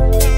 Bye.